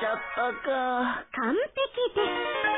ちゃったか。完璧です。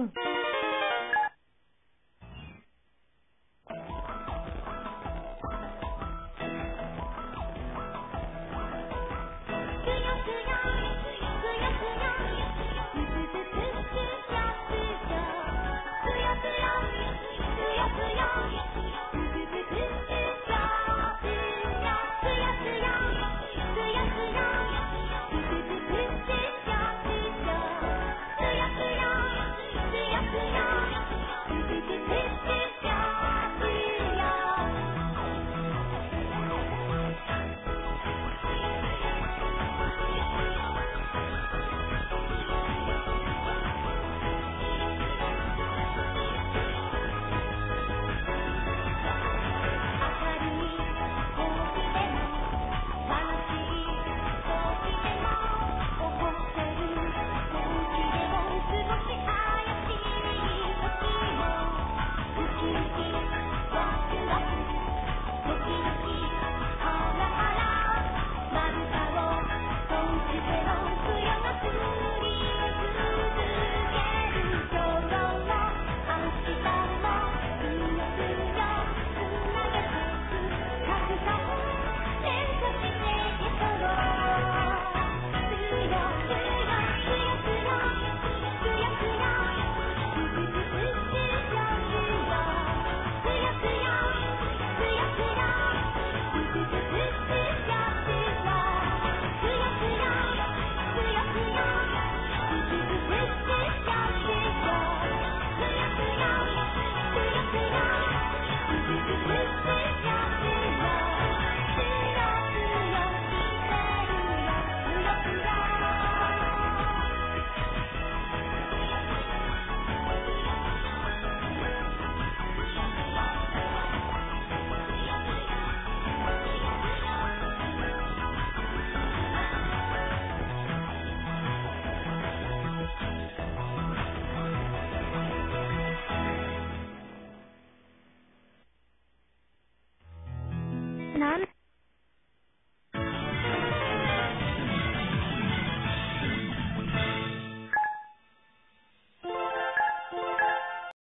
Bang! None.